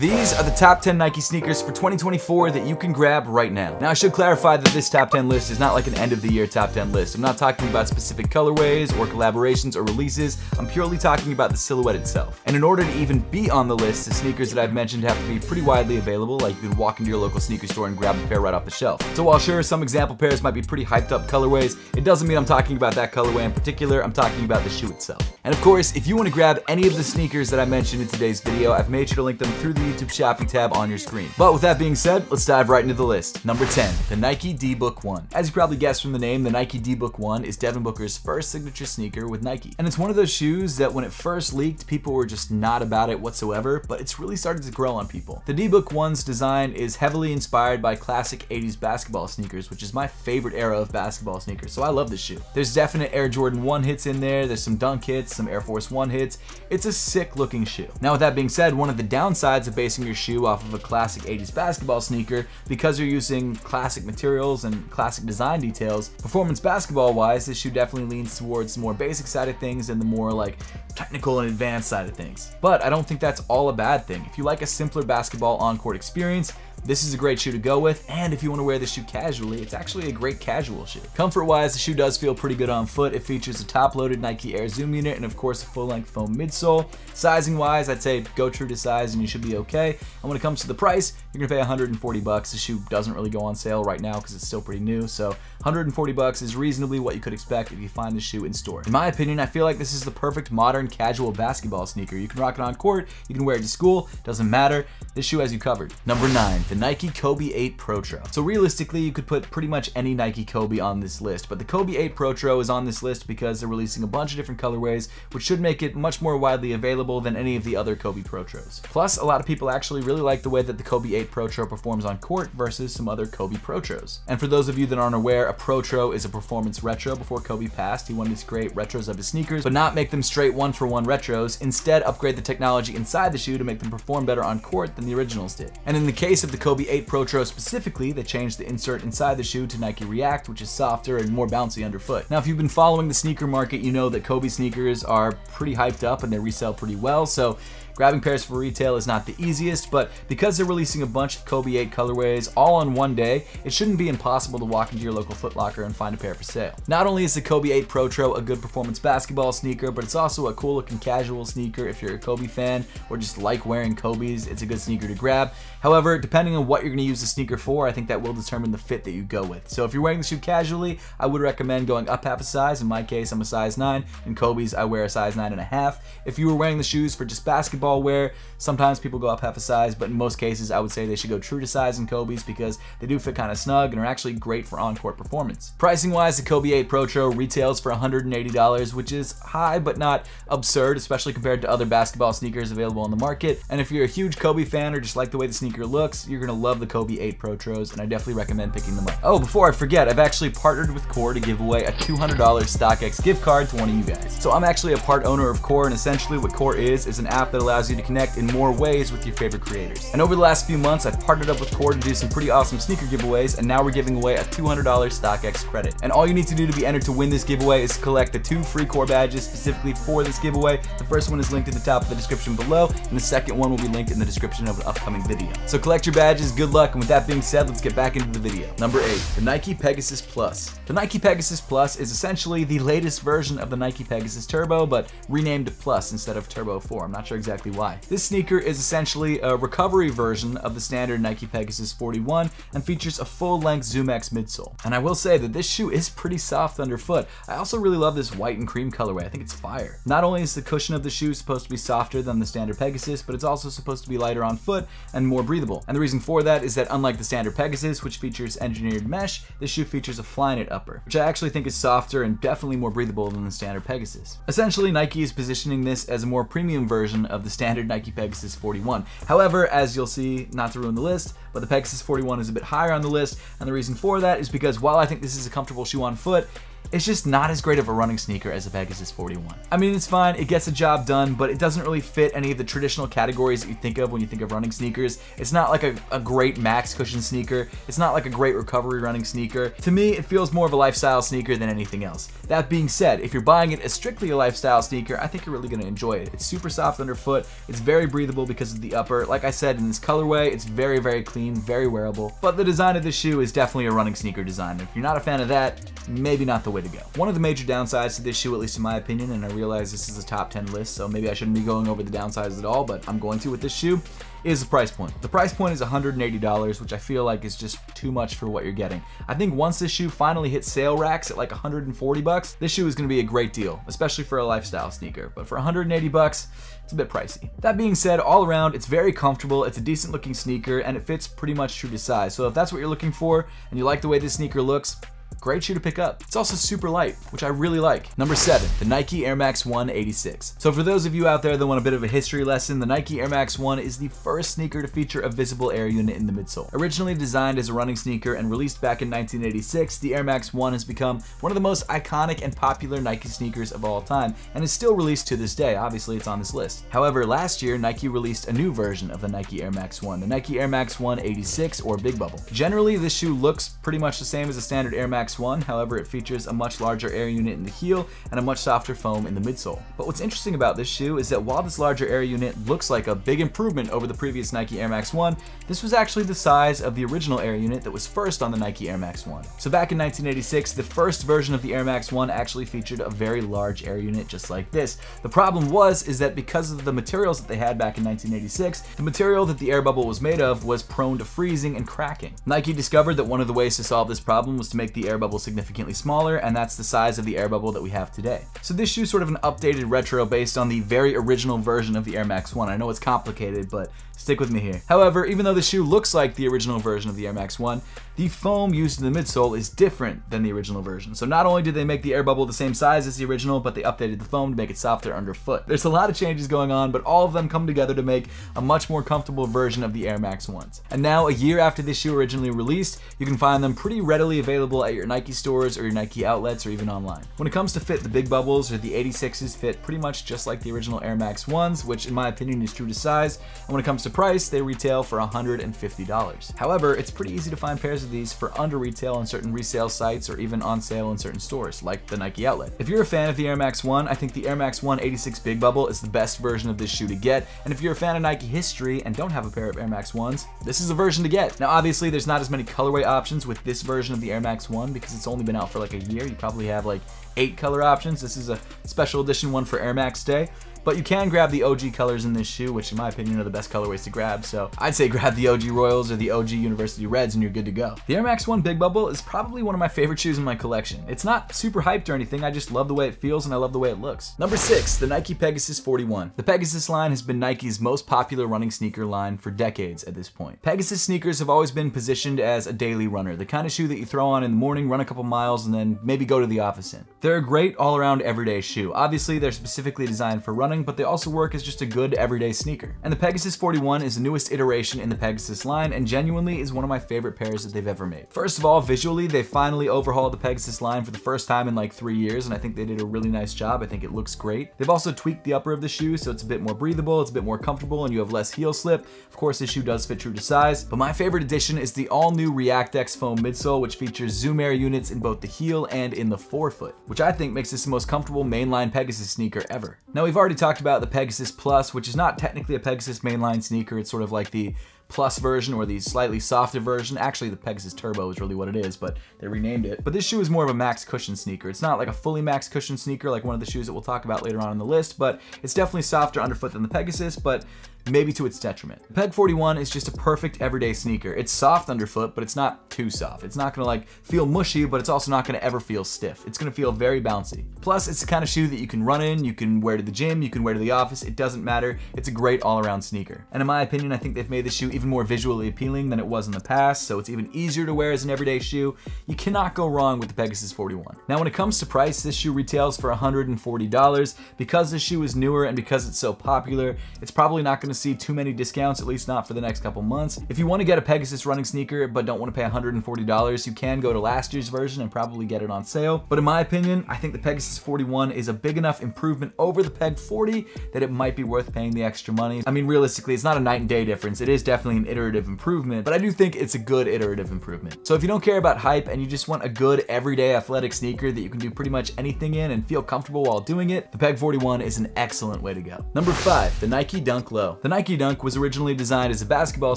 These are the top 10 Nike sneakers for 2024 that you can grab right now. Now I should clarify that this top 10 list is not like an end of the year top 10 list. I'm not talking about specific colorways or collaborations or releases. I'm purely talking about the silhouette itself. And in order to even be on the list, the sneakers that I've mentioned have to be pretty widely available, like you can walk into your local sneaker store and grab a pair right off the shelf. So while sure, some example pairs might be pretty hyped up colorways, it doesn't mean I'm talking about that colorway in particular, I'm talking about the shoe itself. And of course, if you want to grab any of the sneakers that I mentioned in today's video, I've made sure to link them through the YouTube shopping tab on your screen. But with that being said, let's dive right into the list. Number 10, the Nike D-Book 1. As you probably guessed from the name, the Nike D-Book 1 is Devin Booker's first signature sneaker with Nike. And it's one of those shoes that when it first leaked, people were just not about it whatsoever, but it's really started to grow on people. The D-Book 1's design is heavily inspired by classic 80s basketball sneakers, which is my favorite era of basketball sneakers, so I love this shoe. There's definite Air Jordan 1 hits in there, there's some dunk hits, some Air Force 1 hits. It's a sick looking shoe. Now with that being said, one of the downsides of basing your shoe off of a classic 80s basketball sneaker, because you're using classic materials and classic design details, performance basketball wise, this shoe definitely leans towards the more basic side of things and the more like technical and advanced side of things. But I don't think that's all a bad thing. If you like a simpler basketball on-court experience, this is a great shoe to go with, and if you want to wear this shoe casually, it's actually a great casual shoe. Comfort-wise, the shoe does feel pretty good on foot. It features a top-loaded Nike Air Zoom unit and of course a full-length foam midsole. Sizing-wise, I'd say go true to size and you should be okay. And when it comes to the price, you're gonna pay 140 bucks. The shoe doesn't really go on sale right now because it's still pretty new, so 140 bucks is reasonably what you could expect if you find the shoe in store. In my opinion, I feel like this is the perfect modern casual basketball sneaker. You can rock it on court, you can wear it to school, doesn't matter. This shoe has you covered. Number nine, the Nike Kobe 8 Protro. So realistically, you could put pretty much any Nike Kobe on this list, but the Kobe 8 Protro is on this list because they're releasing a bunch of different colorways, which should make it much more widely available than any of the other Kobe Protros. Plus, a lot of people actually really like the way that the Kobe 8 Protro performs on court versus some other Kobe Protros. And for those of you that aren't aware, a Protro is a performance retro. Before Kobe passed, he wanted to create retros of his sneakers, but not make them straight one-for-one -one retros. Instead, upgrade the technology inside the shoe to make them perform better on court than the originals did. And in the case of the Kobe 8 Protro specifically, they changed the insert inside the shoe to Nike React, which is softer and more bouncy underfoot. Now, if you've been following the sneaker market, you know that Kobe sneakers are pretty hyped up and they resell pretty well, so Grabbing pairs for retail is not the easiest, but because they're releasing a bunch of Kobe 8 colorways all on one day, it shouldn't be impossible to walk into your local Foot Locker and find a pair for sale. Not only is the Kobe 8 Protro a good performance basketball sneaker, but it's also a cool looking casual sneaker if you're a Kobe fan or just like wearing Kobe's, it's a good sneaker to grab. However, depending on what you're going to use the sneaker for, I think that will determine the fit that you go with. So if you're wearing the shoe casually, I would recommend going up half a size. In my case, I'm a size 9. In Kobe's, I wear a size 9.5. If you were wearing the shoes for just basketball wear, sometimes people go up half a size, but in most cases, I would say they should go true to size in Kobe's because they do fit kind of snug and are actually great for on-court performance. Pricing wise, the Kobe 8 Protro retails for $180, which is high but not absurd, especially compared to other basketball sneakers available on the market. And if you're a huge Kobe fan or just like the way the sneaker looks, you're gonna love the Kobe 8 Protros, and I definitely recommend picking them up. Oh, before I forget, I've actually partnered with Kor to give away a $200 StockX gift card to one of you guys. So I'm actually a part owner of Kor, and essentially what Kor is, is an app that allows you to connect in more ways with your favorite creators. And over the last few months, I've partnered up with Kor to do some pretty awesome sneaker giveaways, and now we're giving away a $200 StockX credit. And all you need to do to be entered to win this giveaway is collect the two free Kor badges specifically for this giveaway. The first one is linked at the top of the description below, and the second one will be linked in the description of an upcoming video. So collect your badges, good luck, and with that being said, let's get back into the video. Number 8. The Nike Pegasus Plus. The Nike Pegasus Plus is essentially the latest version of the Nike Pegasus Turbo, but renamed Plus instead of Turbo 4. I'm not sure exactly why. This sneaker is essentially a recovery version of the standard Nike Pegasus 41 and features a full-length ZoomX midsole. And I will say that this shoe is pretty soft underfoot. I also really love this white and cream colorway. I think it's fire. Not only is the cushion of the shoe supposed to be softer than the standard Pegasus, but it's also supposed to be lighter on foot and more breathable. And the reason for that is that unlike the standard Pegasus, which features engineered mesh, this shoe features a Flyknit upper, which I actually think is softer and definitely more breathable than the standard Pegasus. Essentially, Nike is positioning this as a more premium version of the standard Nike Pegasus 41. However, as you'll see, not to ruin the list, but the Pegasus 41 is a bit higher on the list, and the reason for that is because while I think this is a comfortable shoe on foot, it's just not as great of a running sneaker as the Pegasus 41. I mean, it's fine, it gets the job done, but it doesn't really fit any of the traditional categories that you think of when you think of running sneakers. It's not like a, a great max cushion sneaker. It's not like a great recovery running sneaker. To me, it feels more of a lifestyle sneaker than anything else. That being said, if you're buying it as strictly a lifestyle sneaker, I think you're really gonna enjoy it. It's super soft underfoot, it's very breathable because of the upper. Like I said, in this colorway, it's very, very clean, very wearable. But the design of this shoe is definitely a running sneaker design. If you're not a fan of that, maybe not the way to go. One of the major downsides to this shoe, at least in my opinion, and I realize this is a top 10 list, so maybe I shouldn't be going over the downsides at all, but I'm going to with this shoe, is the price point. The price point is $180, which I feel like is just too much for what you're getting. I think once this shoe finally hits sale racks at like 140 bucks, this shoe is gonna be a great deal, especially for a lifestyle sneaker. But for 180 bucks, it's a bit pricey. That being said, all around, it's very comfortable, it's a decent looking sneaker, and it fits pretty much true to size. So if that's what you're looking for, and you like the way this sneaker looks, Great shoe to pick up. It's also super light, which I really like. Number seven, the Nike Air Max 186. So for those of you out there that want a bit of a history lesson, the Nike Air Max 1 is the first sneaker to feature a visible air unit in the midsole. Originally designed as a running sneaker and released back in 1986, the Air Max 1 has become one of the most iconic and popular Nike sneakers of all time, and is still released to this day. Obviously, it's on this list. However, last year, Nike released a new version of the Nike Air Max 1, the Nike Air Max 1 86 or Big Bubble. Generally, this shoe looks pretty much the same as a standard Air Max 1, however, it features a much larger air unit in the heel and a much softer foam in the midsole. But what's interesting about this shoe is that while this larger air unit looks like a big improvement over the previous Nike Air Max 1, this was actually the size of the original air unit that was first on the Nike Air Max 1. So back in 1986, the first version of the Air Max 1 actually featured a very large air unit just like this. The problem was is that because of the materials that they had back in 1986, the material that the air bubble was made of was prone to freezing and cracking. Nike discovered that one of the ways to solve this problem was to make the air bubble significantly smaller, and that's the size of the air bubble that we have today. So this shoe is sort of an updated retro based on the very original version of the Air Max 1. I know it's complicated, but Stick with me here. However, even though the shoe looks like the original version of the Air Max 1, the foam used in the midsole is different than the original version. So not only did they make the air bubble the same size as the original, but they updated the foam to make it softer underfoot. There's a lot of changes going on, but all of them come together to make a much more comfortable version of the Air Max 1s. And now, a year after this shoe originally released, you can find them pretty readily available at your Nike stores or your Nike outlets or even online. When it comes to fit, the big bubbles or the 86s fit pretty much just like the original Air Max 1s, which in my opinion is true to size. And when it comes to price, they retail for $150. However, it's pretty easy to find pairs of these for under retail on certain resale sites or even on sale in certain stores, like the Nike Outlet. If you're a fan of the Air Max 1, I think the Air Max 1 86 Big Bubble is the best version of this shoe to get, and if you're a fan of Nike history and don't have a pair of Air Max 1s, this is a version to get. Now obviously there's not as many colorway options with this version of the Air Max 1 because it's only been out for like a year. You probably have like eight color options. This is a special edition one for Air Max Day. But you can grab the OG colors in this shoe, which in my opinion are the best colorways to grab. So I'd say grab the OG Royals or the OG University Reds and you're good to go. The Air Max 1 Big Bubble is probably one of my favorite shoes in my collection. It's not super hyped or anything, I just love the way it feels and I love the way it looks. Number 6, the Nike Pegasus 41. The Pegasus line has been Nike's most popular running sneaker line for decades at this point. Pegasus sneakers have always been positioned as a daily runner, the kind of shoe that you throw on in the morning, run a couple miles, and then maybe go to the office in. They're a great all-around everyday shoe. Obviously, they're specifically designed for running, but they also work as just a good everyday sneaker. And the Pegasus 41 is the newest iteration in the Pegasus line and genuinely is one of my favorite pairs that they've ever made. First of all, visually, they finally overhauled the Pegasus line for the first time in like three years and I think they did a really nice job. I think it looks great. They've also tweaked the upper of the shoe so it's a bit more breathable, it's a bit more comfortable and you have less heel slip. Of course, this shoe does fit true to size, but my favorite addition is the all new ReactX foam midsole which features Zoom Air units in both the heel and in the forefoot, which I think makes this the most comfortable mainline Pegasus sneaker ever. Now we've already talked about the Pegasus Plus, which is not technically a Pegasus mainline sneaker. It's sort of like the Plus version or the slightly softer version. Actually, the Pegasus Turbo is really what it is, but they renamed it. But this shoe is more of a max cushion sneaker. It's not like a fully max cushion sneaker like one of the shoes that we'll talk about later on in the list, but it's definitely softer underfoot than the Pegasus, but maybe to its detriment. The Peg 41 is just a perfect everyday sneaker. It's soft underfoot, but it's not too soft. It's not gonna like feel mushy, but it's also not gonna ever feel stiff. It's gonna feel very bouncy. Plus, it's the kind of shoe that you can run in, you can wear to the gym, you can wear to the office, it doesn't matter. It's a great all-around sneaker. And in my opinion, I think they've made the shoe even more visually appealing than it was in the past, so it's even easier to wear as an everyday shoe. You cannot go wrong with the Pegasus 41. Now, when it comes to price, this shoe retails for $140. Because this shoe is newer and because it's so popular, it's probably not gonna see too many discounts, at least not for the next couple months. If you want to get a Pegasus running sneaker but don't want to pay $140, you can go to last year's version and probably get it on sale. But in my opinion, I think the Pegasus 41 is a big enough improvement over the Peg 40 that it might be worth paying the extra money. I mean, realistically, it's not a night and day difference. It is definitely an iterative improvement, but I do think it's a good iterative improvement. So if you don't care about hype and you just want a good everyday athletic sneaker that you can do pretty much anything in and feel comfortable while doing it, the Peg 41 is an excellent way to go. Number five, the Nike Dunk Low. The Nike Dunk was originally designed as a basketball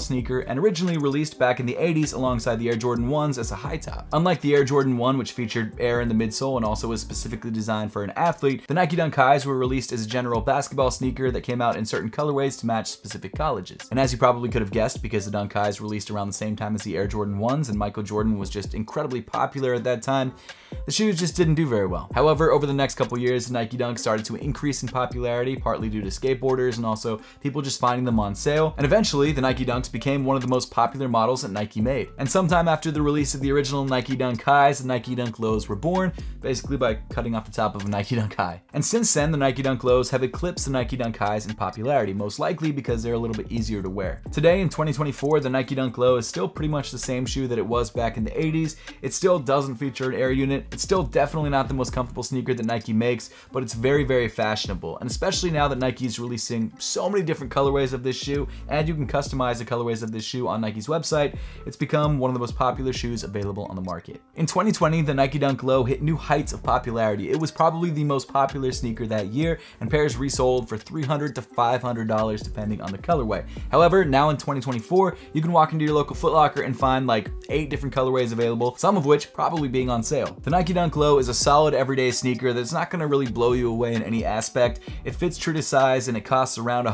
sneaker and originally released back in the 80s alongside the Air Jordan 1s as a high top. Unlike the Air Jordan 1, which featured air in the midsole and also was specifically designed for an athlete, the Nike Dunk Highs were released as a general basketball sneaker that came out in certain colorways to match specific colleges. And as you probably could have guessed, because the Dunk Highs released around the same time as the Air Jordan 1s and Michael Jordan was just incredibly popular at that time, the shoes just didn't do very well. However, over the next couple years, the Nike Dunk started to increase in popularity, partly due to skateboarders and also people just finding them on sale. And eventually, the Nike Dunks became one of the most popular models that Nike made. And sometime after the release of the original Nike Dunk Highs, the Nike Dunk Lows were born, basically by cutting off the top of a Nike Dunk High. And since then, the Nike Dunk Lows have eclipsed the Nike Dunk Highs in popularity, most likely because they're a little bit easier to wear. Today, in 2024, the Nike Dunk Low is still pretty much the same shoe that it was back in the 80s. It still doesn't feature an air unit. It's still definitely not the most comfortable sneaker that Nike makes, but it's very, very fashionable. And especially now that Nike is releasing so many different colorways of this shoe, and you can customize the colorways of this shoe on Nike's website, it's become one of the most popular shoes available on the market. In 2020, the Nike Dunk Low hit new heights of popularity. It was probably the most popular sneaker that year, and pairs resold for $300 to $500 depending on the colorway. However, now in 2024, you can walk into your local Foot Locker and find like eight different colorways available, some of which probably being on sale. The Nike Dunk Low is a solid everyday sneaker that's not gonna really blow you away in any aspect. It fits true to size and it costs around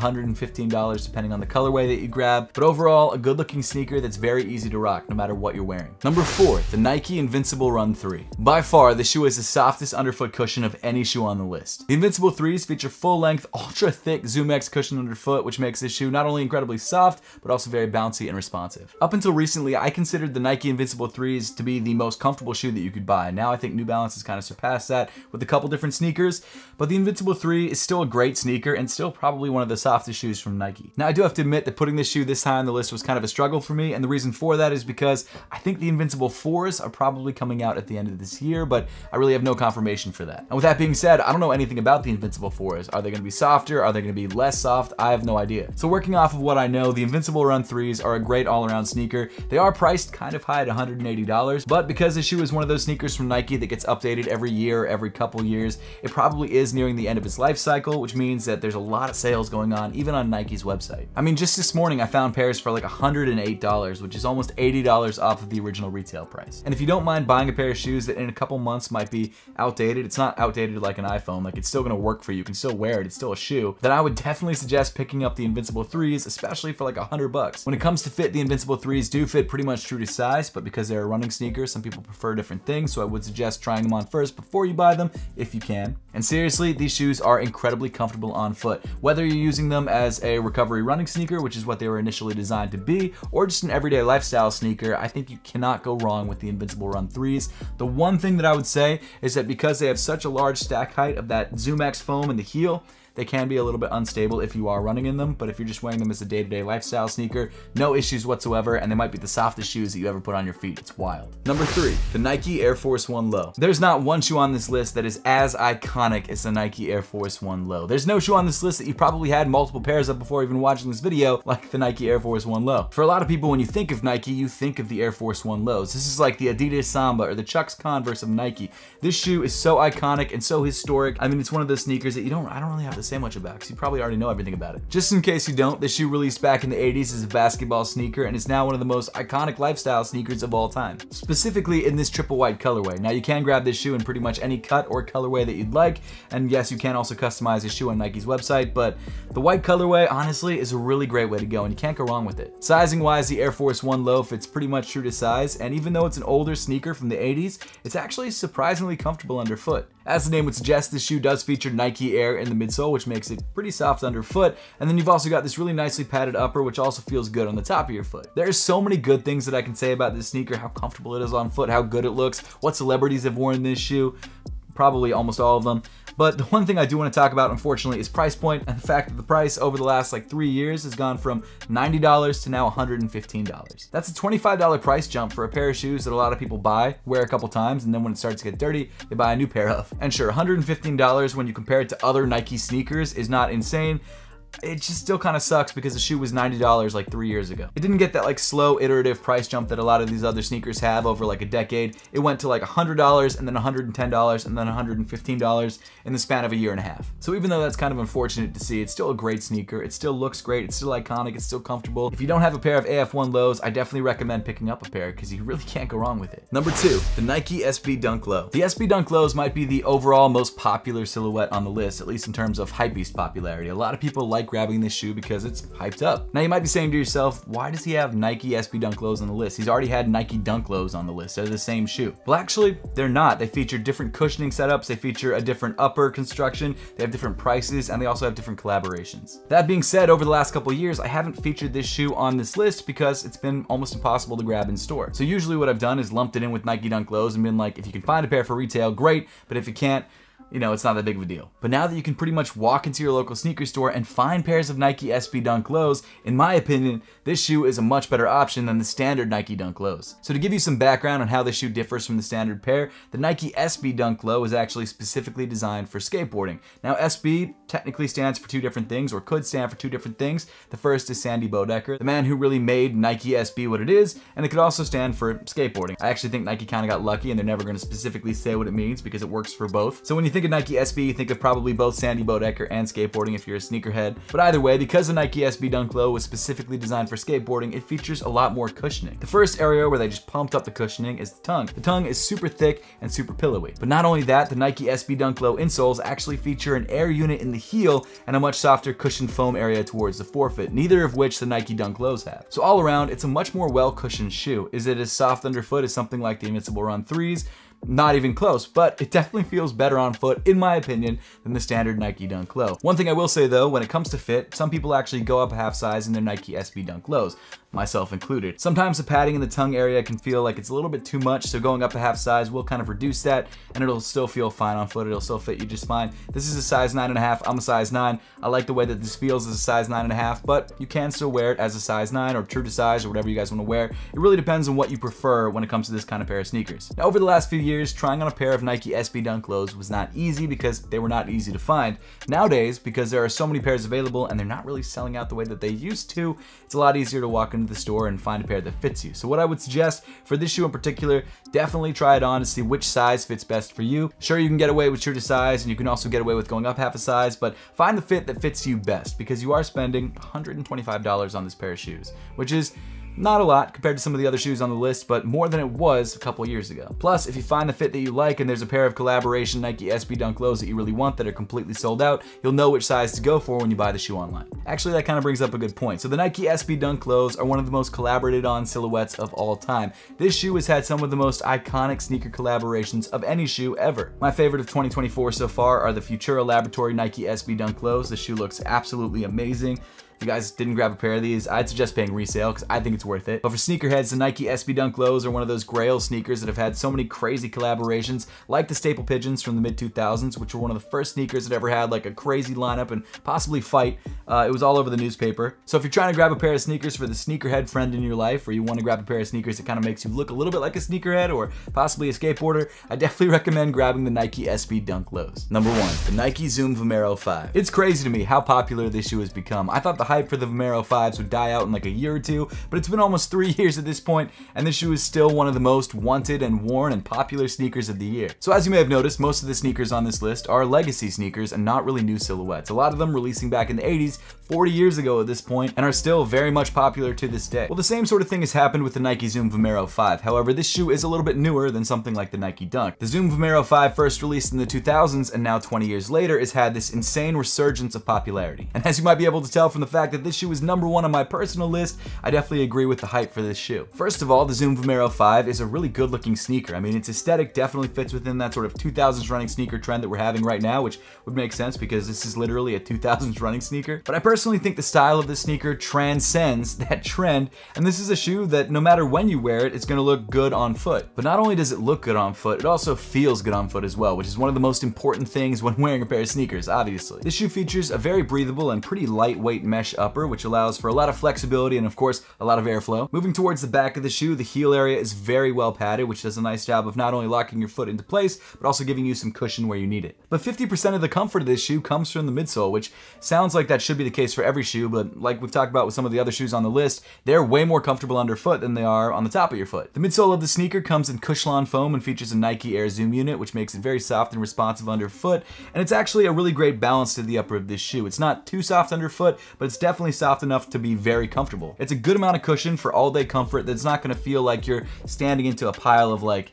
$115 depending on the colorway that you grab, but overall, a good looking sneaker that's very easy to rock no matter what you're wearing. Number four, the Nike Invincible Run 3. By far, the shoe is the softest underfoot cushion of any shoe on the list. The Invincible 3s feature full length, ultra thick ZoomX cushion underfoot, which makes this shoe not only incredibly soft, but also very bouncy and responsive. Up until recently, I considered the Nike Invincible 3s to be the most comfortable shoe that you could buy. Now I think New Balance has kind of surpassed that with a couple different sneakers, but the Invincible 3 is still a great sneaker and still probably one of the softest shoes from Nike. Now I do have to admit that putting this shoe this high on the list was kind of a struggle for me, and the reason for that is because I think the Invincible 4s are probably coming out at the end of this year, but I really have no confirmation for that. And with that being said, I don't know anything about the Invincible 4s. Are they gonna be softer? Are they gonna be less soft? I have no idea. So working off of what I know, the Invincible Run 3s are a great all-around sneaker. They are priced kind of high at $180, but because this shoe is one of those sneakers from Nike that gets updated every year, every couple years, it probably is nearing the end of its life cycle, which means that there's a lot of sales going on even on Nike's website. I mean, just this morning I found pairs for like $108, which is almost $80 off of the original retail price. And if you don't mind buying a pair of shoes that in a couple months might be outdated, it's not outdated like an iPhone, like it's still gonna work for you, you can still wear it, it's still a shoe, then I would definitely suggest picking up the Invincible 3s, especially for like a hundred bucks. When it comes to fit, the Invincible 3s do fit pretty much true to size, but because they're a running sneaker, some people prefer different things, so I would suggest trying them on first before you buy them, if you can. And seriously, these shoes are incredibly comfortable on foot. Whether you're using them as a recovery running sneaker, which is what they were initially designed to be, or just an everyday lifestyle sneaker, I think you cannot go wrong with the Invincible Run 3s. The one thing that I would say is that because they have such a large stack height of that ZoomX foam in the heel, they can be a little bit unstable if you are running in them, but if you're just wearing them as a day-to-day lifestyle sneaker, no issues whatsoever, and they might be the softest shoes that you ever put on your feet. It's wild. Number three, the Nike Air Force One Low. There's not one shoe on this list that is as iconic as the Nike Air Force One Low. There's no shoe on this list that you probably had multiple pairs of before even watching this video, like the Nike Air Force One Low. For a lot of people, when you think of Nike, you think of the Air Force One Lows. This is like the Adidas Samba or the Chuck's Converse of Nike. This shoe is so iconic and so historic. I mean, it's one of those sneakers that you don't, I don't really have to say much you probably already know everything about it. Just in case you don't, this shoe released back in the 80s as a basketball sneaker and is now one of the most iconic lifestyle sneakers of all time. Specifically in this triple white colorway. Now you can grab this shoe in pretty much any cut or colorway that you'd like, and yes, you can also customize this shoe on Nike's website, but the white colorway, honestly, is a really great way to go and you can't go wrong with it. Sizing wise, the Air Force One Low fits pretty much true to size, and even though it's an older sneaker from the 80s, it's actually surprisingly comfortable underfoot. As the name would suggest, this shoe does feature Nike Air in the midsole, which makes it pretty soft underfoot, and then you've also got this really nicely padded upper, which also feels good on the top of your foot. There's so many good things that I can say about this sneaker, how comfortable it is on foot, how good it looks, what celebrities have worn this shoe, probably almost all of them. But the one thing I do want to talk about, unfortunately, is price point and the fact that the price over the last like three years has gone from $90 to now $115. That's a $25 price jump for a pair of shoes that a lot of people buy, wear a couple times, and then when it starts to get dirty, they buy a new pair of. And sure, $115 when you compare it to other Nike sneakers is not insane, it just still kind of sucks because the shoe was $90 like three years ago. It didn't get that like slow iterative price jump that a lot of these other sneakers have over like a decade. It went to like $100 and then $110 and then $115 in the span of a year and a half. So even though that's kind of unfortunate to see, it's still a great sneaker. It still looks great. It's still iconic. It's still comfortable. If you don't have a pair of AF1 lows, I definitely recommend picking up a pair because you really can't go wrong with it. Number two, the Nike SB Dunk Low. The SB Dunk Lows might be the overall most popular silhouette on the list, at least in terms of hypebeast popularity. A lot of people like grabbing this shoe because it's hyped up. Now you might be saying to yourself, why does he have Nike SB Dunk Lows on the list? He's already had Nike Dunk Lows on the list. They're the same shoe. Well, actually, they're not. They feature different cushioning setups. They feature a different upper construction. They have different prices and they also have different collaborations. That being said, over the last couple years, I haven't featured this shoe on this list because it's been almost impossible to grab in store. So usually what I've done is lumped it in with Nike Dunk Lows and been like, if you can find a pair for retail, great. But if you can't, you know, it's not that big of a deal. But now that you can pretty much walk into your local sneaker store and find pairs of Nike SB Dunk Lows, in my opinion, this shoe is a much better option than the standard Nike Dunk Lows. So to give you some background on how this shoe differs from the standard pair, the Nike SB Dunk Low is actually specifically designed for skateboarding. Now SB technically stands for two different things, or could stand for two different things. The first is Sandy Bodecker, the man who really made Nike SB what it is, and it could also stand for skateboarding. I actually think Nike kind of got lucky and they're never going to specifically say what it means because it works for both. So when you think of Nike SB, you think of probably both Sandy Bodecker and skateboarding if you're a sneakerhead. But either way, because the Nike SB Dunk Low was specifically designed for skateboarding, it features a lot more cushioning. The first area where they just pumped up the cushioning is the tongue. The tongue is super thick and super pillowy. But not only that, the Nike SB Dunk Low insoles actually feature an air unit in the heel and a much softer cushioned foam area towards the forefoot, neither of which the Nike Dunk Lows have. So all around, it's a much more well-cushioned shoe. Is it as soft underfoot as something like the Invincible Run 3s? not even close, but it definitely feels better on foot, in my opinion, than the standard Nike Dunk Low. One thing I will say though, when it comes to fit, some people actually go up a half size in their Nike SB Dunk Lows myself included. Sometimes the padding in the tongue area can feel like it's a little bit too much, so going up a half size will kind of reduce that, and it'll still feel fine on foot. It'll still fit you just fine. This is a size 9.5. I'm a size 9. I like the way that this feels as a size 9.5, but you can still wear it as a size 9 or true to size or whatever you guys want to wear. It really depends on what you prefer when it comes to this kind of pair of sneakers. Now, over the last few years, trying on a pair of Nike SB Dunk Lows was not easy because they were not easy to find. Nowadays, because there are so many pairs available and they're not really selling out the way that they used to, it's a lot easier to walk into the store and find a pair that fits you. So what I would suggest for this shoe in particular, definitely try it on to see which size fits best for you. Sure, you can get away with true to size and you can also get away with going up half a size, but find the fit that fits you best because you are spending $125 on this pair of shoes, which is not a lot compared to some of the other shoes on the list, but more than it was a couple years ago. Plus, if you find the fit that you like and there's a pair of collaboration Nike SB Dunk Lows that you really want that are completely sold out, you'll know which size to go for when you buy the shoe online. Actually, that kind of brings up a good point. So the Nike SB Dunk Lows are one of the most collaborated on silhouettes of all time. This shoe has had some of the most iconic sneaker collaborations of any shoe ever. My favorite of 2024 so far are the Futura Laboratory Nike SB Dunk Lows. The shoe looks absolutely amazing. You guys didn't grab a pair of these, I'd suggest paying resale because I think it's worth it. But for sneakerheads, the Nike SB Dunk Lows are one of those grail sneakers that have had so many crazy collaborations, like the Staple Pigeons from the mid 2000s, which were one of the first sneakers that ever had like a crazy lineup and possibly fight. Uh, it was all over the newspaper. So if you're trying to grab a pair of sneakers for the sneakerhead friend in your life, or you want to grab a pair of sneakers that kind of makes you look a little bit like a sneakerhead or possibly a skateboarder, I definitely recommend grabbing the Nike SB Dunk Lows. Number one, the Nike Zoom Vomero 5. It's crazy to me how popular this shoe has become. I thought the hype for the Vomero 5s would die out in like a year or two, but it's been almost three years at this point, and this shoe is still one of the most wanted and worn and popular sneakers of the year. So as you may have noticed, most of the sneakers on this list are legacy sneakers and not really new silhouettes. A lot of them releasing back in the 80s, 40 years ago at this point, and are still very much popular to this day. Well, the same sort of thing has happened with the Nike Zoom Vomero 5. However, this shoe is a little bit newer than something like the Nike Dunk. The Zoom Vomero 5 first released in the 2000s, and now 20 years later, has had this insane resurgence of popularity. And as you might be able to tell from the fact fact that this shoe is number one on my personal list, I definitely agree with the hype for this shoe. First of all, the Zoom Vomero 5 is a really good looking sneaker. I mean, its aesthetic definitely fits within that sort of 2000s running sneaker trend that we're having right now, which would make sense because this is literally a 2000s running sneaker. But I personally think the style of this sneaker transcends that trend, and this is a shoe that no matter when you wear it, it's gonna look good on foot. But not only does it look good on foot, it also feels good on foot as well, which is one of the most important things when wearing a pair of sneakers, obviously. This shoe features a very breathable and pretty lightweight mesh upper, which allows for a lot of flexibility and of course, a lot of airflow. Moving towards the back of the shoe, the heel area is very well padded, which does a nice job of not only locking your foot into place, but also giving you some cushion where you need it. But 50% of the comfort of this shoe comes from the midsole, which sounds like that should be the case for every shoe, but like we've talked about with some of the other shoes on the list, they're way more comfortable underfoot than they are on the top of your foot. The midsole of the sneaker comes in Cushlon foam and features a Nike Air Zoom unit, which makes it very soft and responsive underfoot, and it's actually a really great balance to the upper of this shoe. It's not too soft underfoot, but it's definitely soft enough to be very comfortable. It's a good amount of cushion for all day comfort that's not gonna feel like you're standing into a pile of like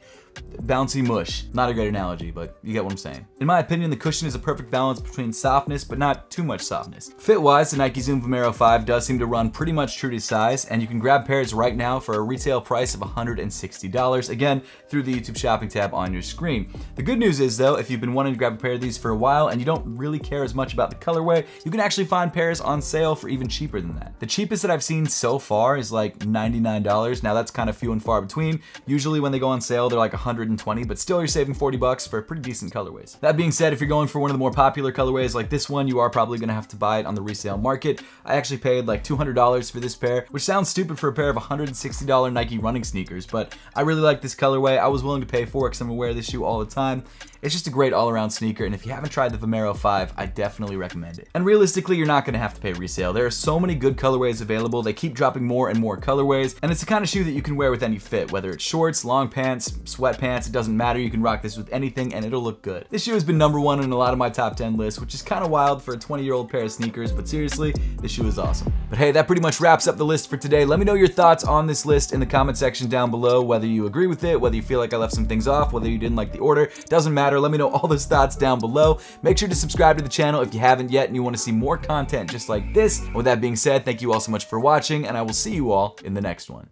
bouncy mush. Not a great analogy, but you get what I'm saying. In my opinion, the cushion is a perfect balance between softness, but not too much softness. Fit-wise, the Nike Zoom Vomero 5 does seem to run pretty much true to size, and you can grab pairs right now for a retail price of $160, again, through the YouTube shopping tab on your screen. The good news is though, if you've been wanting to grab a pair of these for a while and you don't really care as much about the colorway, you can actually find pairs on sale for even cheaper than that. The cheapest that I've seen so far is like $99. Now that's kind of few and far between. Usually when they go on sale, they're like 120, but still you're saving 40 bucks for pretty decent colorways. That being said, if you're going for one of the more popular colorways like this one, you are probably gonna have to buy it on the resale market. I actually paid like $200 for this pair, which sounds stupid for a pair of $160 Nike running sneakers, but I really like this colorway. I was willing to pay for it because I'm gonna wear this shoe all the time. It's just a great all-around sneaker, and if you haven't tried the Vomero 5, I definitely recommend it. And realistically, you're not gonna have to pay resale. There are so many good colorways available. They keep dropping more and more colorways, and it's the kind of shoe that you can wear with any fit, whether it's shorts, long pants, sweatpants, it doesn't matter. You can rock this with anything, and it'll look good. This shoe has been number one in a lot of my top 10 lists, which is kind of wild for a 20-year-old pair of sneakers, but seriously, this shoe is awesome. But hey, that pretty much wraps up the list for today. Let me know your thoughts on this list in the comment section down below, whether you agree with it, whether you feel like I left some things off, whether you didn't like the order, doesn't matter. Let me know all those thoughts down below. Make sure to subscribe to the channel if you haven't yet and you want to see more content just like this. With that being said, thank you all so much for watching, and I will see you all in the next one.